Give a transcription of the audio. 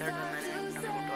ser domenyo, no puto